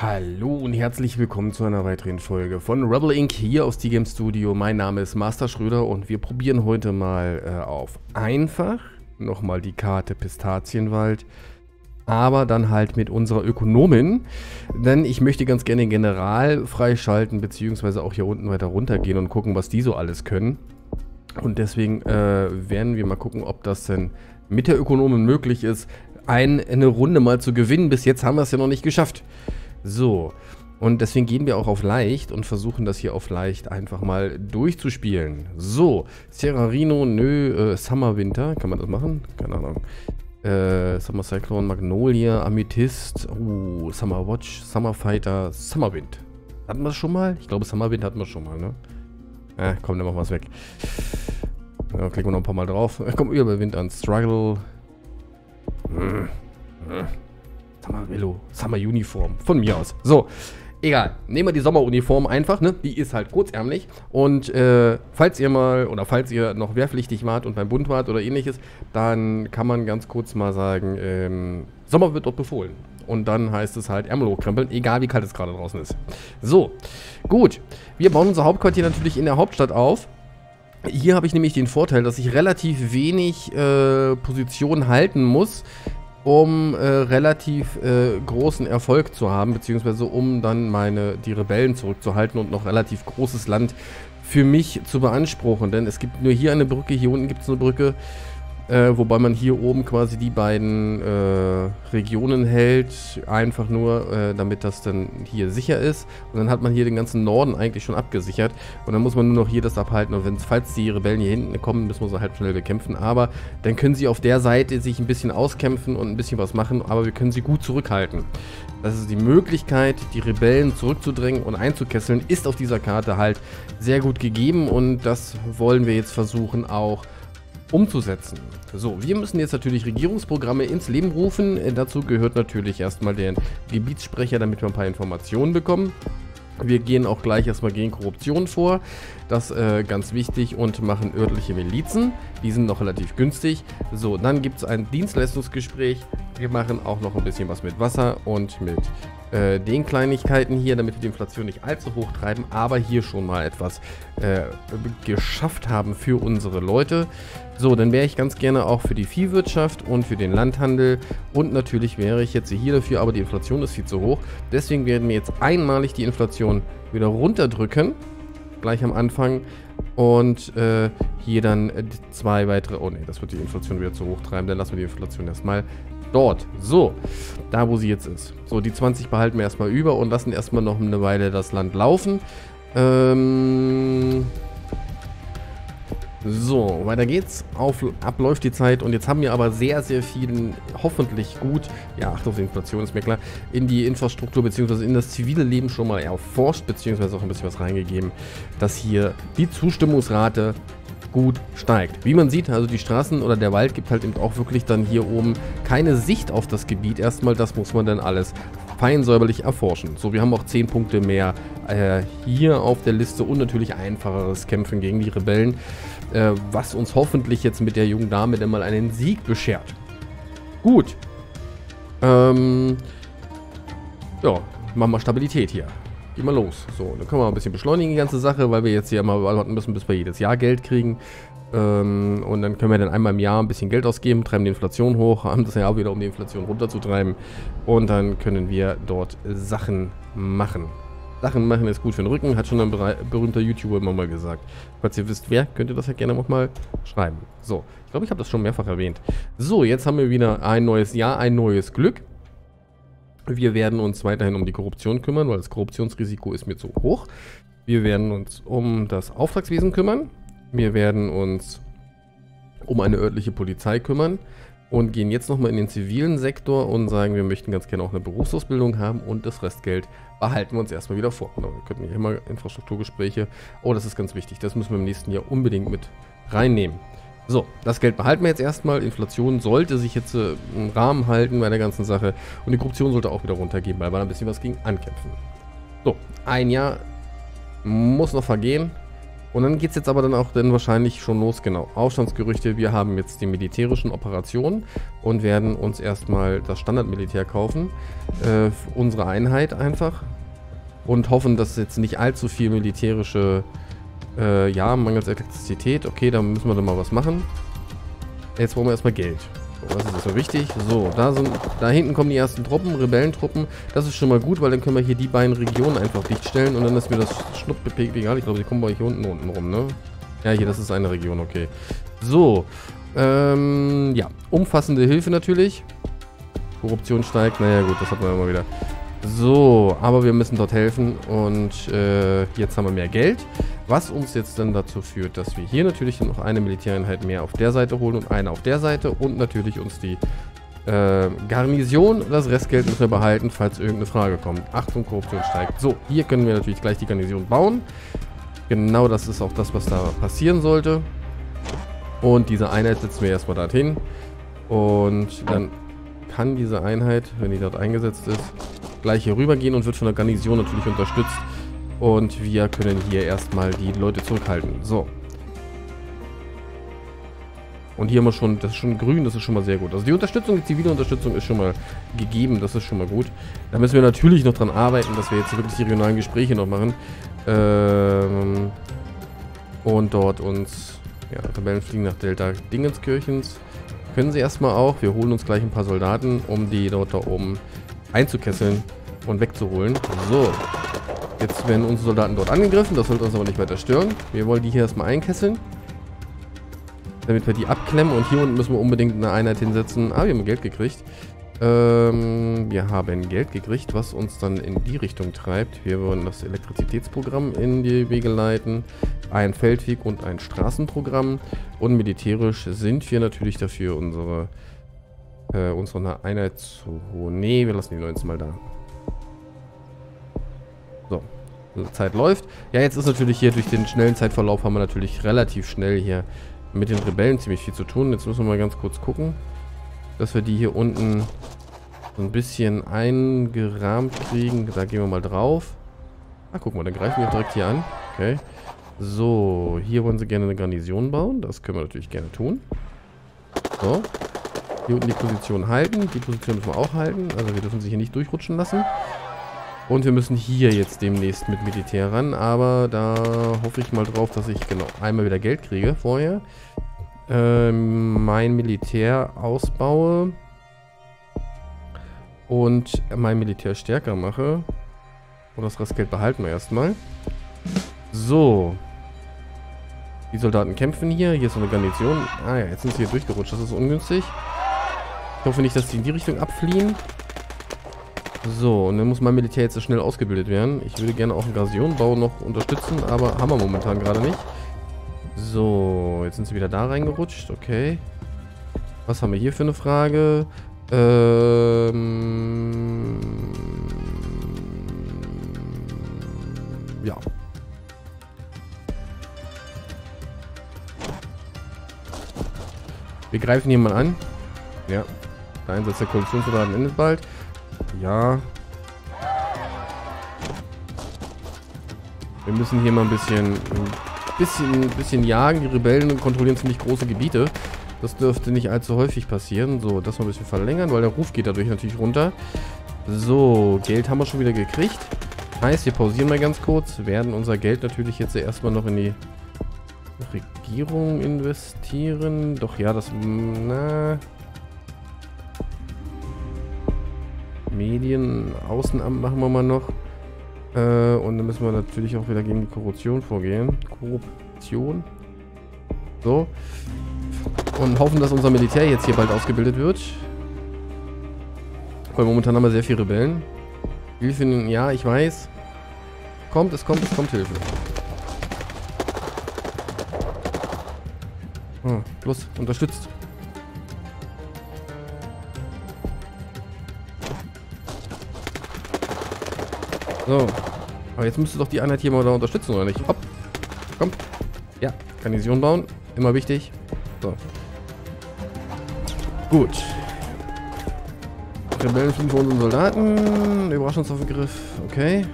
Hallo und herzlich willkommen zu einer weiteren Folge von Rebel Inc. hier aus die Game Studio. Mein Name ist Master Schröder und wir probieren heute mal äh, auf einfach nochmal die Karte Pistazienwald, aber dann halt mit unserer Ökonomin, denn ich möchte ganz gerne den General freischalten, beziehungsweise auch hier unten weiter runtergehen und gucken, was die so alles können. Und deswegen äh, werden wir mal gucken, ob das denn mit der Ökonomin möglich ist, ein, eine Runde mal zu gewinnen. Bis jetzt haben wir es ja noch nicht geschafft. So, und deswegen gehen wir auch auf leicht und versuchen das hier auf leicht einfach mal durchzuspielen. So, Serrarino, nö, äh, Summer Winter, kann man das machen? Keine Ahnung. Äh, Summer Cyclone, Magnolia, Amethyst, uh, Summer Watch, Summer Fighter, Summer Wind. Hatten wir das schon mal? Ich glaube, Summer Wind hatten wir schon mal, ne? Äh, komm, dann machen wir es weg. Ja, klicken wir noch ein paar Mal drauf. Äh, komm, über Wind an. Struggle. Hm. Hm. Summer Willow, Summer Uniform. Von mir aus. So, egal. Nehmen wir die Sommeruniform einfach, ne? Die ist halt kurzärmlich. Und äh, falls ihr mal, oder falls ihr noch wehrpflichtig wart und beim Bund wart oder ähnliches, dann kann man ganz kurz mal sagen, ähm, Sommer wird dort befohlen. Und dann heißt es halt Ärmel hochkrempeln, egal wie kalt es gerade draußen ist. So, gut. Wir bauen unser Hauptquartier natürlich in der Hauptstadt auf. Hier habe ich nämlich den Vorteil, dass ich relativ wenig äh, Positionen halten muss, um äh, relativ äh, großen Erfolg zu haben, beziehungsweise um dann meine die Rebellen zurückzuhalten und noch relativ großes Land für mich zu beanspruchen. Denn es gibt nur hier eine Brücke, hier unten gibt es eine Brücke. Äh, wobei man hier oben quasi die beiden äh, Regionen hält, einfach nur, äh, damit das dann hier sicher ist. Und dann hat man hier den ganzen Norden eigentlich schon abgesichert. Und dann muss man nur noch hier das abhalten. Und wenn falls die Rebellen hier hinten kommen, müssen wir sie halt schnell bekämpfen. Aber dann können sie auf der Seite sich ein bisschen auskämpfen und ein bisschen was machen. Aber wir können sie gut zurückhalten. Das ist die Möglichkeit, die Rebellen zurückzudrängen und einzukesseln, ist auf dieser Karte halt sehr gut gegeben. Und das wollen wir jetzt versuchen auch umzusetzen. So, wir müssen jetzt natürlich Regierungsprogramme ins Leben rufen. Äh, dazu gehört natürlich erstmal der Gebietssprecher, damit wir ein paar Informationen bekommen. Wir gehen auch gleich erstmal gegen Korruption vor. Das äh, ganz wichtig und machen örtliche Milizen. Die sind noch relativ günstig. So, dann gibt es ein Dienstleistungsgespräch. Wir machen auch noch ein bisschen was mit Wasser und mit äh, den Kleinigkeiten hier, damit wir die Inflation nicht allzu hoch treiben, aber hier schon mal etwas äh, geschafft haben für unsere Leute. So, dann wäre ich ganz gerne auch für die Viehwirtschaft und für den Landhandel und natürlich wäre ich jetzt hier dafür, aber die Inflation ist viel zu hoch. Deswegen werden wir jetzt einmalig die Inflation wieder runterdrücken, gleich am Anfang und äh, hier dann zwei weitere, oh ne, das wird die Inflation wieder zu hoch treiben, dann lassen wir die Inflation erstmal Dort. So. Da, wo sie jetzt ist. So, die 20 behalten wir erstmal über und lassen erstmal noch eine Weile das Land laufen. Ähm... Weiter geht's. Auf, abläuft die Zeit und jetzt haben wir aber sehr, sehr viel, hoffentlich gut, ja, Achtung, die Inflation ist mir klar, in die Infrastruktur bzw. in das zivile Leben schon mal erforscht bzw. auch ein bisschen was reingegeben, dass hier die Zustimmungsrate gut steigt. Wie man sieht, also die Straßen oder der Wald gibt halt eben auch wirklich dann hier oben keine Sicht auf das Gebiet. Erstmal, das muss man dann alles fein säuberlich erforschen. So, wir haben auch 10 Punkte mehr äh, hier auf der Liste und natürlich einfacheres Kämpfen gegen die Rebellen, äh, was uns hoffentlich jetzt mit der jungen Dame dann mal einen Sieg beschert. Gut. Ähm, ja, machen wir Stabilität hier. Geh mal los. So, dann können wir ein bisschen beschleunigen die ganze Sache, weil wir jetzt hier mal warten müssen, bis wir jedes Jahr Geld kriegen. Ähm, und dann können wir dann einmal im Jahr ein bisschen Geld ausgeben, treiben die Inflation hoch, haben das Jahr wieder, um die Inflation runterzutreiben. Und dann können wir dort Sachen machen. Sachen machen ist gut für den Rücken, hat schon ein berühmter YouTuber immer mal gesagt. Falls ihr wisst, wer, könnt ihr das ja gerne nochmal schreiben. So, ich glaube, ich habe das schon mehrfach erwähnt. So, jetzt haben wir wieder ein neues Jahr, ein neues Glück. Wir werden uns weiterhin um die Korruption kümmern, weil das Korruptionsrisiko ist mir zu hoch. Wir werden uns um das Auftragswesen kümmern. Wir werden uns um eine örtliche Polizei kümmern und gehen jetzt nochmal in den zivilen Sektor und sagen, wir möchten ganz gerne auch eine Berufsausbildung haben und das Restgeld behalten wir uns erstmal wieder vor. Wir könnten hier immer Infrastrukturgespräche. Oh, das ist ganz wichtig. Das müssen wir im nächsten Jahr unbedingt mit reinnehmen. So, das Geld behalten wir jetzt erstmal. Inflation sollte sich jetzt äh, im Rahmen halten bei der ganzen Sache. Und die Korruption sollte auch wieder runtergehen, weil wir ein bisschen was gegen ankämpfen. So, ein Jahr muss noch vergehen. Und dann geht es jetzt aber dann auch dann wahrscheinlich schon los, genau. Aufstandsgerüchte, wir haben jetzt die militärischen Operationen und werden uns erstmal das Standardmilitär kaufen. Äh, unsere Einheit einfach. Und hoffen, dass jetzt nicht allzu viel militärische, äh, ja, mangels Elektrizität. Okay, da müssen wir dann mal was machen. Jetzt brauchen wir erstmal Geld. Das ist so wichtig. So, da sind, da hinten kommen die ersten Truppen, Rebellentruppen. Das ist schon mal gut, weil dann können wir hier die beiden Regionen einfach dicht stellen und dann ist mir das schnuppbepegt egal. Ich glaube, die kommen bei hier unten unten rum, ne? Ja, hier, das ist eine Region, okay. So, ähm, ja, umfassende Hilfe natürlich. Korruption steigt, naja gut, das hat man immer wieder. So, aber wir müssen dort helfen und äh, jetzt haben wir mehr Geld. Was uns jetzt dann dazu führt, dass wir hier natürlich noch eine Militäreinheit mehr auf der Seite holen und eine auf der Seite und natürlich uns die äh, Garnison, das Restgeld müssen wir behalten, falls irgendeine Frage kommt. Achtung, Korruption steigt. So, hier können wir natürlich gleich die Garnison bauen. Genau das ist auch das, was da passieren sollte. Und diese Einheit setzen wir erstmal dorthin. Und dann kann diese Einheit, wenn die dort eingesetzt ist, gleich hier rüber gehen und wird von der Garnison natürlich unterstützt. Und wir können hier erstmal die Leute zurückhalten. So. Und hier haben wir schon, das ist schon grün, das ist schon mal sehr gut. Also die Unterstützung, die zivile Unterstützung ist schon mal gegeben, das ist schon mal gut. Da müssen wir natürlich noch dran arbeiten, dass wir jetzt wirklich die regionalen Gespräche noch machen. Ähm, und dort uns, ja, Rebellen fliegen nach Delta Dingenskirchens. Können sie erstmal auch. Wir holen uns gleich ein paar Soldaten, um die dort da oben einzukesseln und wegzuholen. So. Jetzt werden unsere Soldaten dort angegriffen. Das sollte uns aber nicht weiter stören. Wir wollen die hier erstmal einkesseln. Damit wir die abklemmen. Und hier unten müssen wir unbedingt eine Einheit hinsetzen. Ah, wir haben Geld gekriegt. Ähm, wir haben Geld gekriegt, was uns dann in die Richtung treibt. Wir wollen das Elektrizitätsprogramm in die Wege leiten. Ein Feldweg und ein Straßenprogramm. Und militärisch sind wir natürlich dafür, unsere, äh, unsere Einheit zu. Nee, wir lassen die 19 mal da. Zeit läuft. Ja, jetzt ist natürlich hier durch den schnellen Zeitverlauf haben wir natürlich relativ schnell hier mit den Rebellen ziemlich viel zu tun. Jetzt müssen wir mal ganz kurz gucken, dass wir die hier unten so ein bisschen eingerahmt kriegen. Da gehen wir mal drauf. Ah, guck mal, dann greifen wir direkt hier an. Okay. So, hier wollen sie gerne eine Garnison bauen. Das können wir natürlich gerne tun. So. Hier unten die Position halten. Die Position müssen wir auch halten. Also wir dürfen sie hier nicht durchrutschen lassen. Und wir müssen hier jetzt demnächst mit Militär ran. Aber da hoffe ich mal drauf, dass ich genau einmal wieder Geld kriege vorher. Ähm, mein Militär ausbaue. Und mein Militär stärker mache. Und das Restgeld behalten wir erstmal. So. Die Soldaten kämpfen hier. Hier ist so eine Garnison. Ah ja, jetzt sind sie hier durchgerutscht. Das ist ungünstig. Ich hoffe nicht, dass sie in die Richtung abfliehen. So, und dann muss mein Militär jetzt so schnell ausgebildet werden. Ich würde gerne auch einen Garnisonbau noch unterstützen, aber haben wir momentan gerade nicht. So, jetzt sind sie wieder da reingerutscht. Okay. Was haben wir hier für eine Frage? Ähm... Ja. Wir greifen hier mal an. Ja. Der Einsatz der Koalitionssoldaten endet bald. Ja. Wir müssen hier mal ein bisschen, ein bisschen, bisschen jagen. Die Rebellen kontrollieren ziemlich große Gebiete. Das dürfte nicht allzu häufig passieren. So, das mal ein bisschen verlängern, weil der Ruf geht dadurch natürlich runter. So, Geld haben wir schon wieder gekriegt. Heißt, wir pausieren mal ganz kurz. Werden unser Geld natürlich jetzt erstmal noch in die Regierung investieren. Doch ja, das... Na... Medien, Außenamt machen wir mal noch. Äh, und dann müssen wir natürlich auch wieder gegen die Korruption vorgehen. Korruption. So. Und hoffen, dass unser Militär jetzt hier bald ausgebildet wird. Weil momentan haben wir sehr viele Rebellen. Hilfe, ja, ich weiß. Kommt, es kommt, es kommt Hilfe. Oh, los, unterstützt. So. Aber jetzt müsste doch die Einheit hier mal da unterstützen, oder nicht? Hopp. Komm. Ja, Garnison bauen. Immer wichtig. So. Gut. Rebellen fliegen vor unseren Soldaten. Überraschungsangriff. Okay.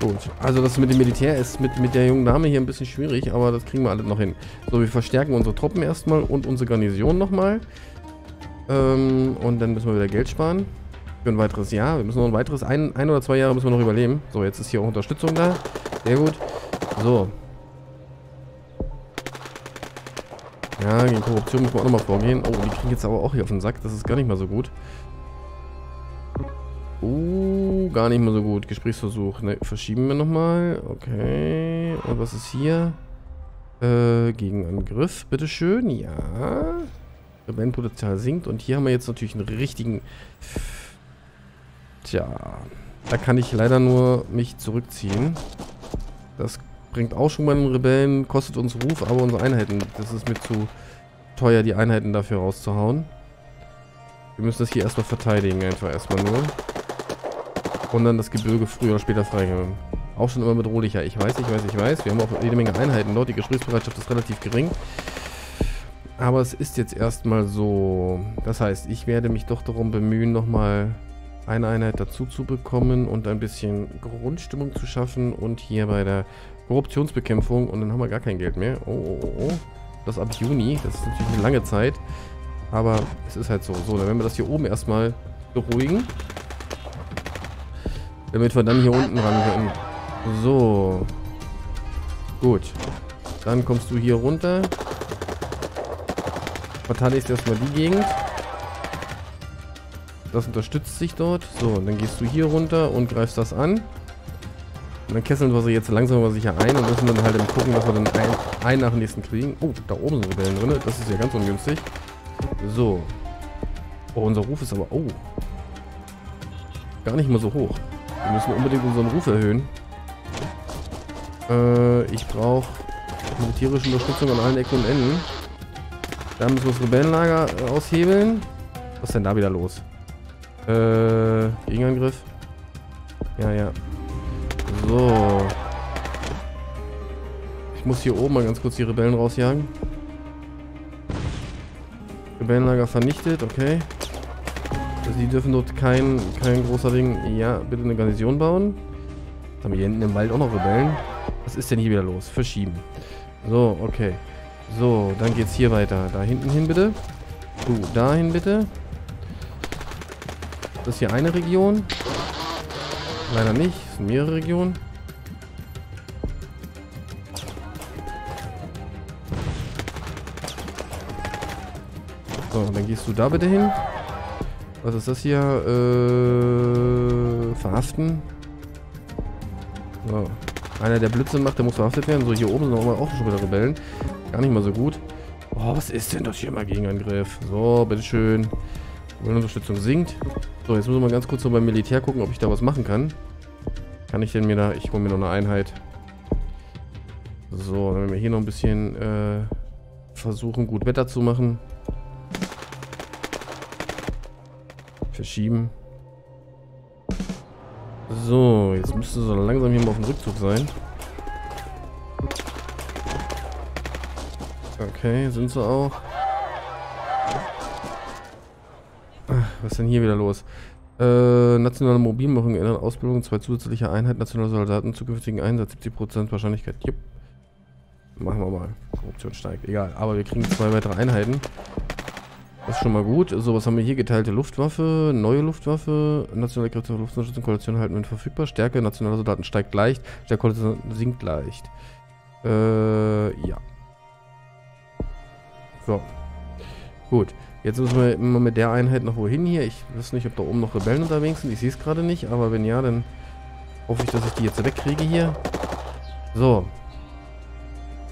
Gut, also das mit dem Militär ist mit, mit der jungen Dame hier ein bisschen schwierig, aber das kriegen wir alle noch hin. So, wir verstärken unsere Truppen erstmal und unsere Garnison nochmal. Ähm, und dann müssen wir wieder Geld sparen. Für ein weiteres Jahr. Wir müssen noch ein weiteres, ein, ein oder zwei Jahre müssen wir noch überleben. So, jetzt ist hier auch Unterstützung da. Sehr gut. So. Ja, gegen Korruption müssen wir auch nochmal vorgehen. Oh, die kriegen jetzt aber auch hier auf den Sack. Das ist gar nicht mal so gut. Uh, gar nicht mal so gut. Gesprächsversuch. Ne, verschieben wir nochmal. Okay. Und was ist hier? Äh, Gegenangriff. Bitteschön. Ja. Rebellenpotenzial sinkt. Und hier haben wir jetzt natürlich einen richtigen... Tja. Da kann ich leider nur mich zurückziehen. Das bringt auch schon einen Rebellen, kostet uns Ruf, aber unsere Einheiten, das ist mir zu teuer, die Einheiten dafür rauszuhauen. Wir müssen das hier erstmal verteidigen, einfach erstmal nur. Und dann das Gebirge früher oder später freigeben. Auch schon immer bedrohlicher. Ich weiß, ich weiß, ich weiß. Wir haben auch jede Menge Einheiten dort. Die Gesprächsbereitschaft ist relativ gering. Aber es ist jetzt erstmal so. Das heißt, ich werde mich doch darum bemühen, nochmal eine Einheit dazu zu bekommen und ein bisschen Grundstimmung zu schaffen. Und hier bei der Korruptionsbekämpfung. Und dann haben wir gar kein Geld mehr. Oh, oh, oh, oh. Das ab Juni. Das ist natürlich eine lange Zeit. Aber es ist halt so. So, dann werden wir das hier oben erstmal beruhigen. Damit wir dann hier unten ran können. So. Gut. Dann kommst du hier runter. Verteidigst erstmal die Gegend. Das unterstützt sich dort. So, dann gehst du hier runter und greifst das an. Und dann kesseln wir sie jetzt langsam aber sicher ein und müssen dann halt gucken, dass wir dann ein, einen nach dem nächsten kriegen. Oh, da oben sind Rebellen drin. Das ist ja ganz ungünstig. So. Oh, unser Ruf ist aber... Oh. Gar nicht mal so hoch. Wir müssen unbedingt unseren Ruf erhöhen. Äh, ich brauche militärische Unterstützung an allen Ecken und Enden. Da müssen wir das Rebellenlager äh, aushebeln. Was ist denn da wieder los? Äh, Gegenangriff. Ja, ja. So. Ich muss hier oben mal ganz kurz die Rebellen rausjagen. Rebellenlager vernichtet, okay. Also die dürfen dort kein, kein großer Ding... Ja, bitte eine Garnison bauen. Jetzt haben wir hier hinten im Wald auch noch Rebellen. Was ist denn hier wieder los? Verschieben. So, okay. So, dann geht's hier weiter. Da hinten hin bitte. Du, dahin bitte. Das ist hier eine Region. Leider nicht. Das sind mehrere Regionen. So, dann gehst du da bitte hin. Was ist das hier? Äh, verhaften. So. Einer, der Blitze macht, der muss verhaftet werden. So, hier oben sind auch schon wieder Rebellen. Gar nicht mal so gut. Oh, was ist denn das hier mal Gegenangriff? So, bitteschön. Unterstützung sinkt. So, jetzt müssen wir mal ganz kurz so beim Militär gucken, ob ich da was machen kann. Kann ich denn mir da... Ich hole mir noch eine Einheit. So, dann werden wir hier noch ein bisschen äh, versuchen, gut Wetter zu machen. Verschieben. So, jetzt müsste so langsam hier mal auf dem Rückzug sein. Okay, sind sie auch. Was ist denn hier wieder los? Äh, nationale Mobilmachung, innere Ausbildung, zwei zusätzliche Einheiten, nationale Soldaten, zukünftigen Einsatz, 70% Wahrscheinlichkeit. Jupp. Machen wir mal. Korruption steigt. Egal, aber wir kriegen zwei weitere Einheiten. Das ist schon mal gut. So, was haben wir hier? Geteilte Luftwaffe, neue Luftwaffe, nationale Kräfte Luftunterstützung, Koalition halten, wenn verfügbar. Stärke nationaler Soldaten steigt leicht, Stärke Koalition sinkt leicht. Äh, ja. So. Gut. Jetzt müssen wir immer mit der Einheit noch wohin hier. Ich weiß nicht, ob da oben noch Rebellen unterwegs sind. Ich sehe es gerade nicht, aber wenn ja, dann hoffe ich, dass ich die jetzt wegkriege hier. So.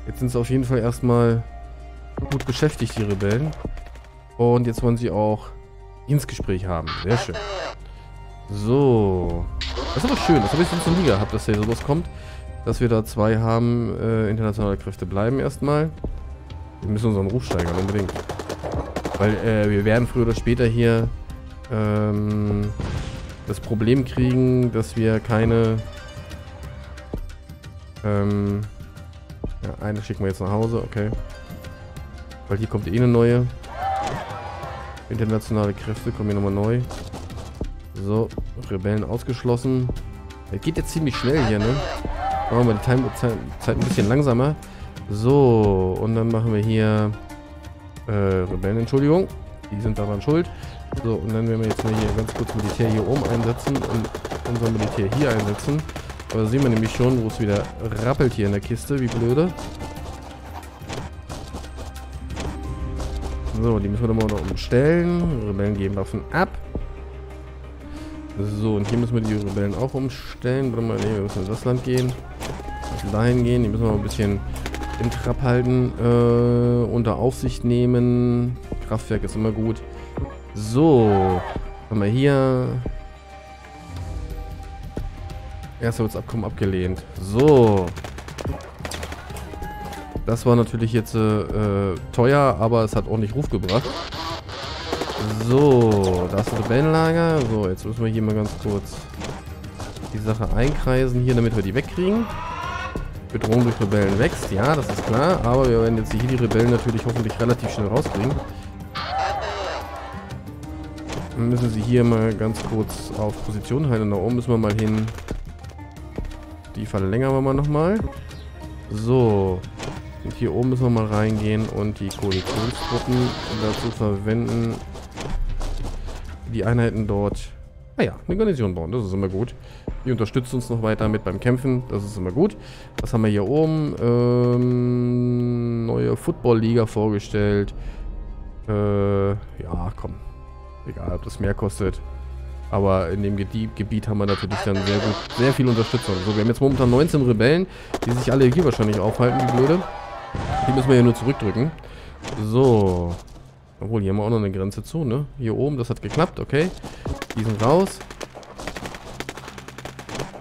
Jetzt sind sie auf jeden Fall erstmal gut beschäftigt, die Rebellen. Und jetzt wollen sie auch ins Gespräch haben. Sehr schön. So. Das ist aber schön. Das habe ich sonst noch nie gehabt, dass hier sowas kommt. Dass wir da zwei haben. Äh, internationale Kräfte bleiben erstmal. Wir müssen unseren Ruf steigern, unbedingt. Weil äh, wir werden früher oder später hier ähm, das Problem kriegen, dass wir keine... Ähm, ja, eine schicken wir jetzt nach Hause, okay. Weil hier kommt eh eine neue. Internationale Kräfte kommen hier nochmal neu. So, Rebellen ausgeschlossen. Das geht jetzt ziemlich schnell hier, ne? Machen wir die Zeit ein bisschen langsamer. So, und dann machen wir hier äh, Rebellen, Entschuldigung. Die sind daran schuld. So, und dann werden wir jetzt mal hier ganz kurz Militär hier oben einsetzen und unser Militär hier einsetzen. Aber da sehen wir nämlich schon, wo es wieder rappelt hier in der Kiste. Wie blöde. So, die müssen wir dann mal umstellen. Rebellen geben Waffen ab. So, und hier müssen wir die Rebellen auch umstellen. Warte mal, nee, wir müssen in das Land gehen. Dahin gehen. Die müssen wir mal ein bisschen in Trab halten. Äh, unter Aufsicht nehmen. Kraftwerk ist immer gut. So. Haben wir hier. Abkommen abgelehnt. So. Das war natürlich jetzt äh, teuer, aber es hat ordentlich Ruf gebracht. So, da ist das Rebellenlager. So, jetzt müssen wir hier mal ganz kurz die Sache einkreisen hier, damit wir die wegkriegen. Bedrohung durch Rebellen wächst, ja, das ist klar. Aber wir werden jetzt hier die Rebellen natürlich hoffentlich relativ schnell rauskriegen. Dann müssen sie hier mal ganz kurz auf Position halten. Da oben müssen wir mal hin. Die verlängern wir mal nochmal. So. Und hier oben müssen wir mal reingehen und die Koalitionstruppen dazu verwenden, die Einheiten dort, ah eine Garnison bauen. Das ist immer gut. Die unterstützt uns noch weiter mit beim Kämpfen. Das ist immer gut. Was haben wir hier oben? Ähm, neue Football-Liga vorgestellt. Äh, ja, komm. Egal, ob das mehr kostet. Aber in dem Gebiet haben wir natürlich dann sehr gut, sehr viel Unterstützung. So, wir haben jetzt momentan 19 Rebellen, die sich alle hier wahrscheinlich aufhalten, wie blöde. Die müssen wir hier nur zurückdrücken. So. Obwohl, hier haben wir auch noch eine Grenze zu, ne? Hier oben, das hat geklappt, okay. Die sind raus.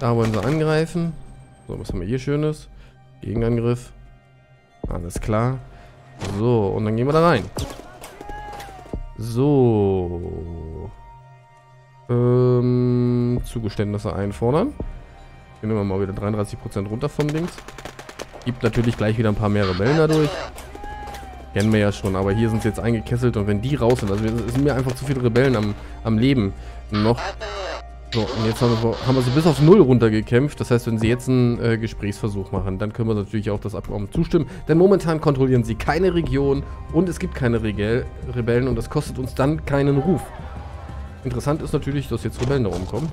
Da wollen sie angreifen. So, was haben wir hier Schönes? Gegenangriff. Alles klar. So, und dann gehen wir da rein. So. Ähm, Zugeständnisse einfordern. Nehmen wir mal wieder 33% runter vom Dings. Gibt natürlich gleich wieder ein paar mehr Rebellen dadurch. Kennen wir ja schon, aber hier sind sie jetzt eingekesselt und wenn die raus sind, also sind mir einfach zu viele Rebellen am, am Leben noch. So, und jetzt haben wir, haben wir sie bis auf Null runtergekämpft. Das heißt, wenn sie jetzt einen äh, Gesprächsversuch machen, dann können wir natürlich auch das Abkommen zustimmen. Denn momentan kontrollieren sie keine Region und es gibt keine Regel Rebellen und das kostet uns dann keinen Ruf. Interessant ist natürlich, dass jetzt Rebellen da rumkommen.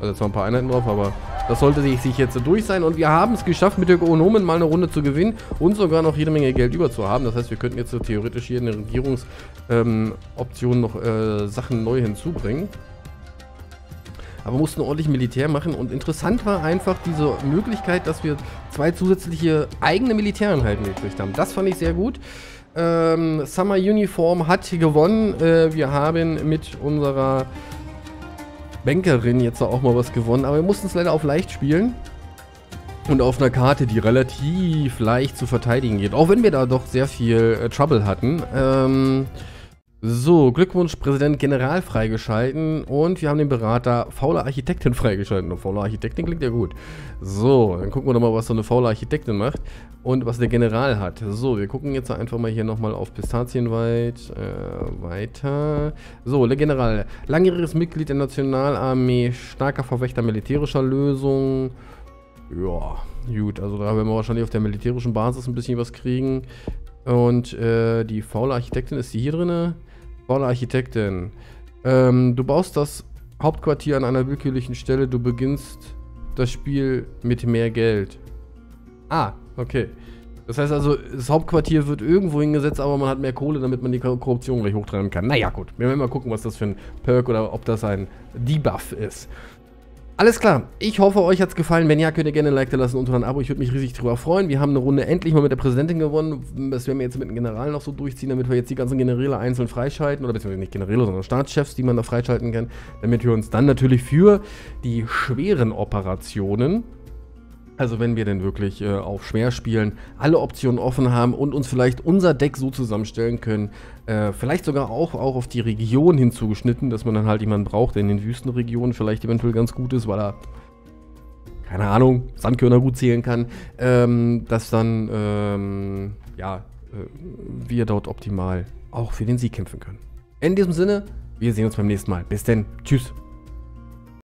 Also zwar ein paar Einheiten drauf, aber das sollte sich jetzt durch sein. Und wir haben es geschafft, mit der Ökonomen mal eine Runde zu gewinnen und sogar noch jede Menge Geld über zu haben. Das heißt, wir könnten jetzt theoretisch hier in der Regierungsoption ähm, noch äh, Sachen neu hinzubringen. Aber wir mussten ordentlich Militär machen. Und interessant war einfach diese Möglichkeit, dass wir zwei zusätzliche eigene Militäreinheiten gekriegt haben. Das fand ich sehr gut. Ähm, Summer Uniform hat gewonnen. Äh, wir haben mit unserer Bankerin jetzt auch mal was gewonnen, aber wir mussten es leider auf leicht spielen. Und auf einer Karte, die relativ leicht zu verteidigen geht. Auch wenn wir da doch sehr viel äh, Trouble hatten. Ähm, so, Glückwunsch, Präsident General freigeschalten und wir haben den Berater faule Architektin freigeschalten. Eine faule Architektin klingt ja gut. So, dann gucken wir doch mal, was so eine faule Architektin macht und was der General hat. So, wir gucken jetzt einfach mal hier nochmal auf Pistazienwald. Äh, weiter. So, der General. Langjähriges Mitglied der Nationalarmee, starker Verwächter militärischer Lösungen. Ja, gut, also da werden wir wahrscheinlich auf der militärischen Basis ein bisschen was kriegen. Und äh, die faule Architektin, ist die hier drinne? Faule Architektin. Ähm, du baust das Hauptquartier an einer willkürlichen Stelle. Du beginnst das Spiel mit mehr Geld. Ah, okay. Das heißt also, das Hauptquartier wird irgendwo hingesetzt, aber man hat mehr Kohle, damit man die Korruption gleich hochtreiben kann. Naja, gut. Wir werden mal gucken, was das für ein Perk oder ob das ein Debuff ist. Alles klar, ich hoffe, euch hat es gefallen. Wenn ja, könnt ihr gerne ein Like da lassen und ein Abo. Ich würde mich riesig darüber freuen. Wir haben eine Runde endlich mal mit der Präsidentin gewonnen. Das werden wir jetzt mit dem General noch so durchziehen, damit wir jetzt die ganzen Generäle einzeln freischalten. Oder beziehungsweise nicht Generäle, sondern Staatschefs, die man da freischalten kann. Damit wir uns dann natürlich für die schweren Operationen also wenn wir denn wirklich äh, auf schwer spielen, alle Optionen offen haben und uns vielleicht unser Deck so zusammenstellen können, äh, vielleicht sogar auch, auch auf die Region hinzugeschnitten, dass man dann halt jemanden braucht, der in den Wüstenregionen vielleicht eventuell ganz gut ist, weil er, keine Ahnung, Sandkörner gut zählen kann, ähm, dass dann, ähm, ja, äh, wir dort optimal auch für den Sieg kämpfen können. In diesem Sinne, wir sehen uns beim nächsten Mal. Bis denn. Tschüss.